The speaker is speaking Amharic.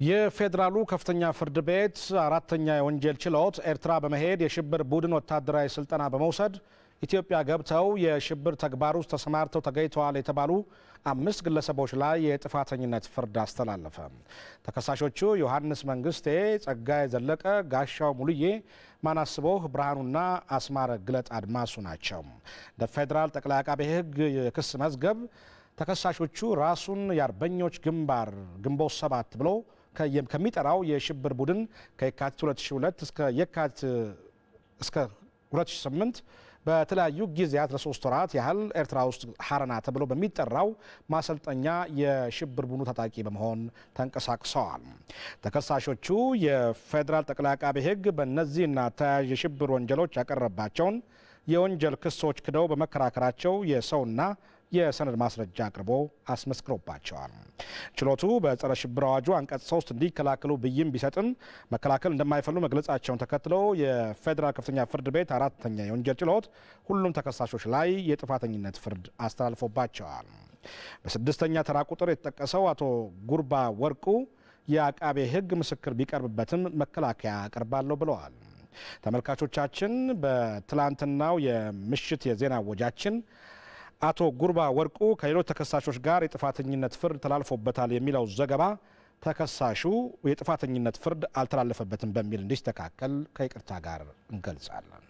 የፌዴራሉ ከፍተኛ ፍርድ ቤት አራተኛ የወንጀል ችሎት ኤርትራ በመሄድ የሽብር ቡድን ወታደራዊ ስልጠና በመውሰድ ኢትዮጵያ ገብተው የሽብር ተግባር ውስጥ ተሰማርተው ተገኝተዋል የተባሉ አምስት ግለሰቦች ላይ የጥፋተኝነት ፍርድ አስተላለፈ። ተከሳሾቹ ዮሐንስ መንግስቴ፣ ጸጋይ ዘለቀ፣ ጋሻው ሙሉዬ፣ ማናስቦህ ብርሃኑና አስማረ ግለጥ አድማሱ ናቸው። እንደ ፌዴራል ጠቅላይ አቃቤ ሕግ የክስ መዝገብ ተከሳሾቹ ራሱን የአርበኞች ግንባር ግንቦት ሰባት ብሎ ከሚጠራው የሽብር ቡድን ከየካቲት 2002 እስከ የካቲት እስከ 2008 በተለያዩ ጊዜያት ለሶስት ወራት ያህል ኤርትራ ውስጥ ሀረና ተብሎ በሚጠራው ማሰልጠኛ የሽብር ቡድኑ ታጣቂ በመሆን ተንቀሳቅሰዋል። ተከሳሾቹ የፌዴራል ጠቅላይ አቃቤ ሕግ በእነዚህና ተያያዥ የሽብር ወንጀሎች ያቀረባቸውን የወንጀል ክሶች ክደው በመከራከራቸው የሰውና የሰነድ ማስረጃ አቅርቦ አስመስክሮባቸዋል። ችሎቱ በጸረ ሽብር አዋጁ አንቀጽ ሶስት እንዲከላከሉ ብይን ቢሰጥም መከላከል እንደማይፈሉ መግለጻቸውን ተከትሎ የፌዴራል ከፍተኛ ፍርድ ቤት አራተኛ የወንጀል ችሎት ሁሉም ተከሳሾች ላይ የጥፋተኝነት ፍርድ አስተላልፎባቸዋል። በስድስተኛ ተራ ቁጥር የተጠቀሰው አቶ ጉርባ ወርቁ የአቃቤ ሕግ ምስክር ቢቀርብበትም መከላከያ አቀርባለሁ ብለዋል። ተመልካቾቻችን በትላንትናው የምሽት የዜና ወጃችን አቶ ጉርባ ወርቁ ከሌሎች ተከሳሾች ጋር የጥፋተኝነት ፍርድ ተላልፎበታል የሚለው ዘገባ ተከሳሹ የጥፋተኝነት ፍርድ አልተላለፈበትም በሚል እንዲስተካከል ከይቅርታ ጋር እንገልጻለን።